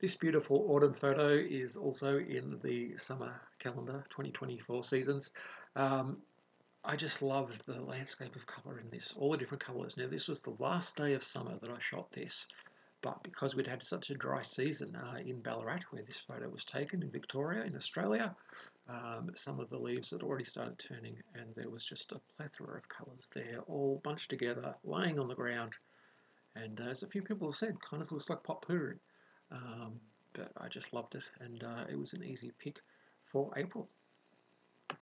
This beautiful autumn photo is also in the summer calendar 2020 four seasons. Um, I just loved the landscape of colour in this, all the different colours. Now, this was the last day of summer that I shot this, but because we'd had such a dry season uh, in Ballarat, where this photo was taken in Victoria, in Australia, um, some of the leaves had already started turning, and there was just a plethora of colours there, all bunched together, laying on the ground. And uh, as a few people have said, kind of looks like potpourri. Um, but I just loved it, and uh, it was an easy pick for April.